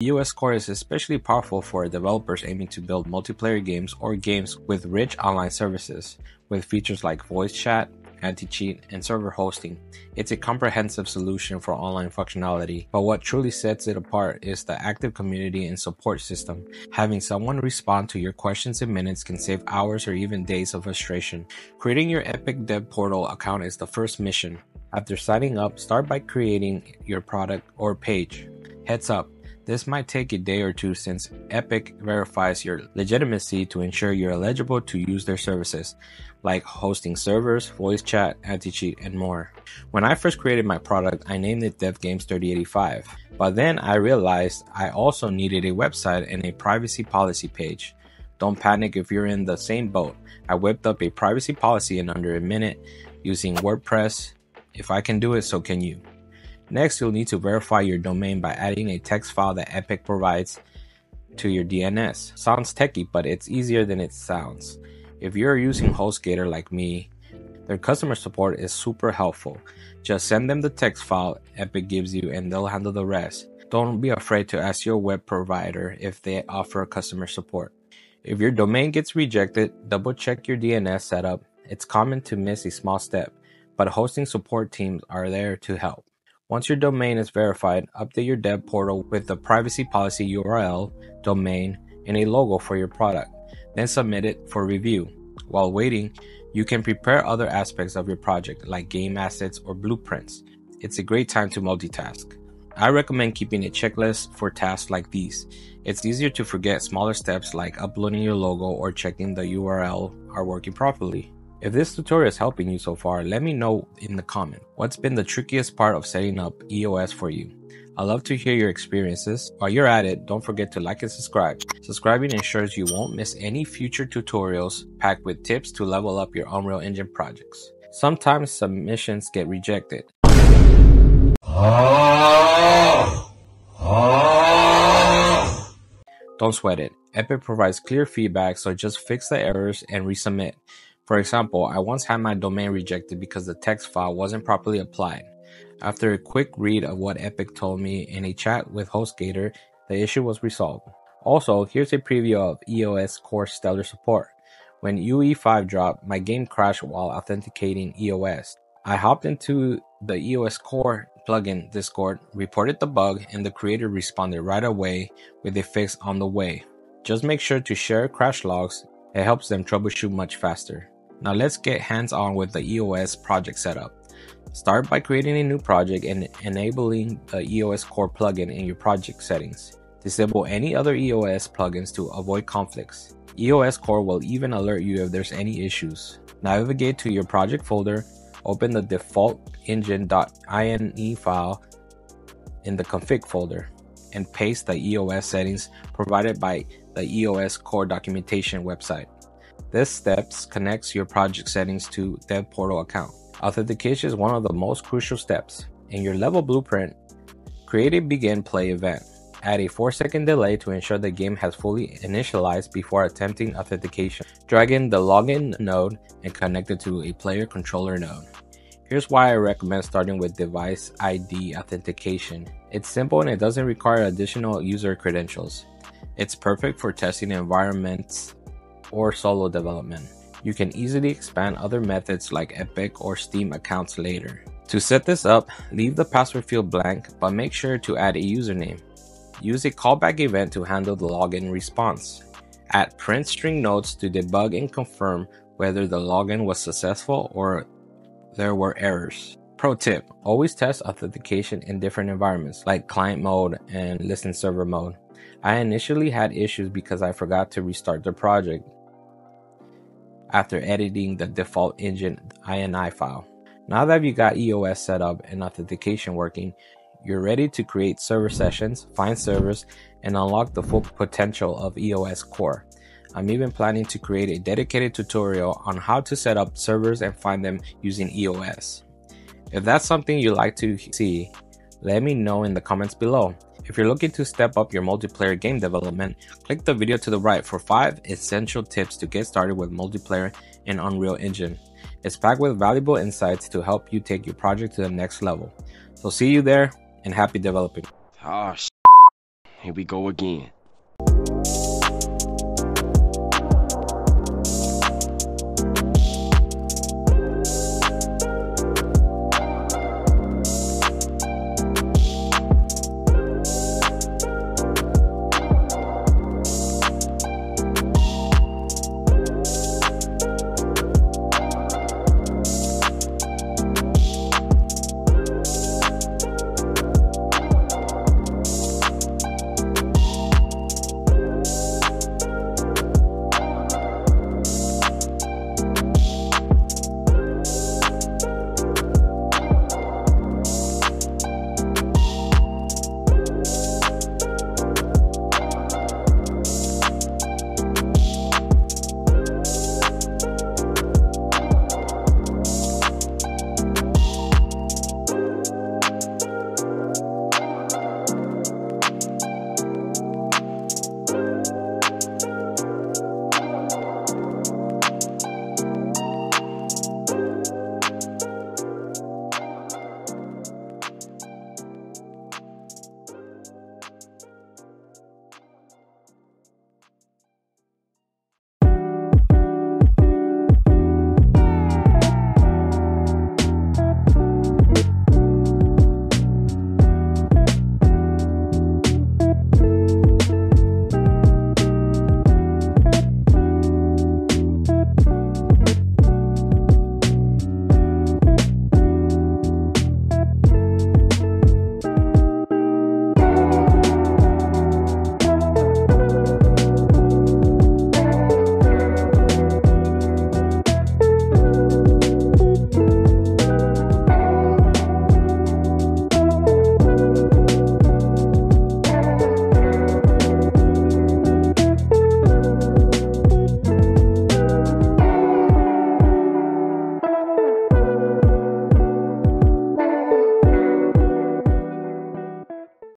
EOS Core is especially powerful for developers aiming to build multiplayer games or games with rich online services, with features like voice chat, anti-cheat, and server hosting. It's a comprehensive solution for online functionality, but what truly sets it apart is the active community and support system. Having someone respond to your questions in minutes can save hours or even days of frustration. Creating your Epic Dev Portal account is the first mission. After signing up, start by creating your product or page. Heads up, this might take a day or two since Epic verifies your legitimacy to ensure you're eligible to use their services, like hosting servers, voice chat, anti-cheat, and more. When I first created my product, I named it DevGames 3085, but then I realized I also needed a website and a privacy policy page. Don't panic if you're in the same boat. I whipped up a privacy policy in under a minute using WordPress. If I can do it, so can you. Next, you'll need to verify your domain by adding a text file that Epic provides to your DNS. Sounds techy, but it's easier than it sounds. If you're using HostGator like me, their customer support is super helpful. Just send them the text file Epic gives you and they'll handle the rest. Don't be afraid to ask your web provider if they offer customer support. If your domain gets rejected, double check your DNS setup. It's common to miss a small step, but hosting support teams are there to help. Once your domain is verified, update your dev portal with the privacy policy URL, domain, and a logo for your product. Then submit it for review. While waiting, you can prepare other aspects of your project like game assets or blueprints. It's a great time to multitask. I recommend keeping a checklist for tasks like these. It's easier to forget smaller steps like uploading your logo or checking the URL are working properly. If this tutorial is helping you so far, let me know in the comment. What's been the trickiest part of setting up EOS for you? i love to hear your experiences. While you're at it, don't forget to like and subscribe. Subscribing ensures you won't miss any future tutorials packed with tips to level up your Unreal Engine projects. Sometimes submissions get rejected. Don't sweat it. Epic provides clear feedback, so just fix the errors and resubmit. For example, I once had my domain rejected because the text file wasn't properly applied. After a quick read of what Epic told me in a chat with HostGator, the issue was resolved. Also, here's a preview of EOS Core Stellar support. When UE5 dropped, my game crashed while authenticating EOS. I hopped into the EOS Core plugin Discord, reported the bug, and the creator responded right away with a fix on the way. Just make sure to share crash logs, it helps them troubleshoot much faster. Now let's get hands on with the EOS project setup. Start by creating a new project and enabling the EOS Core plugin in your project settings. Disable any other EOS plugins to avoid conflicts. EOS Core will even alert you if there's any issues. Navigate to your project folder, open the default engine.ini file in the config folder, and paste the EOS settings provided by the EOS Core documentation website. This steps connects your project settings to Dev Portal account. Authentication is one of the most crucial steps. In your level blueprint, create a begin play event. Add a 4 second delay to ensure the game has fully initialized before attempting authentication. Drag in the login node and connect it to a player controller node. Here's why I recommend starting with device ID authentication. It's simple and it doesn't require additional user credentials. It's perfect for testing environments or solo development. You can easily expand other methods like Epic or Steam accounts later. To set this up, leave the password field blank, but make sure to add a username. Use a callback event to handle the login response. Add print string nodes to debug and confirm whether the login was successful or there were errors. Pro tip always test authentication in different environments like client mode and listen server mode. I initially had issues because I forgot to restart the project after editing the default engine INI file. Now that you got EOS set up and authentication working, you're ready to create server sessions, find servers, and unlock the full potential of EOS Core. I'm even planning to create a dedicated tutorial on how to set up servers and find them using EOS. If that's something you'd like to see, let me know in the comments below. If you're looking to step up your multiplayer game development, click the video to the right for 5 essential tips to get started with multiplayer in Unreal Engine. It's packed with valuable insights to help you take your project to the next level. So see you there and happy developing. Oh, Here we go again.